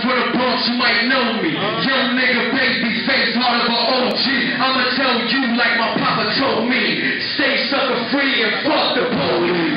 From the Bronx, you might know me. Uh-huh. Young nigga, baby face, heart of an OG. I'ma tell you like my papa told me. Stay sucker free and fuck the police.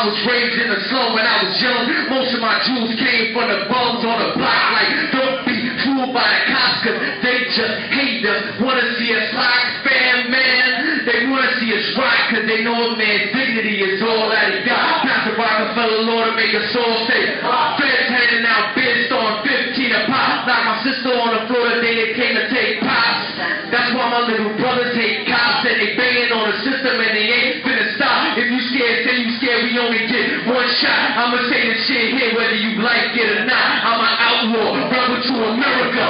I was raised in the slum when I was young. Most of my jewels came from the bums on the block. Like, don't be fooled by the cops, cause they just hate us. Wanna see us like fam, man. They wanna see us rock, cause they know a man's dignity is all that he got. Pastor Rockefeller, Lord, to make us all safe. Feds handing out bids, throwing 15 a pop. Knocked my sister on the floor the day they came to take pops. That's why my little brothers hate cops, and they banging on the system, and they shot. I'ma say this shit here, whether you like it or not. I'm an outlaw, rebel to America,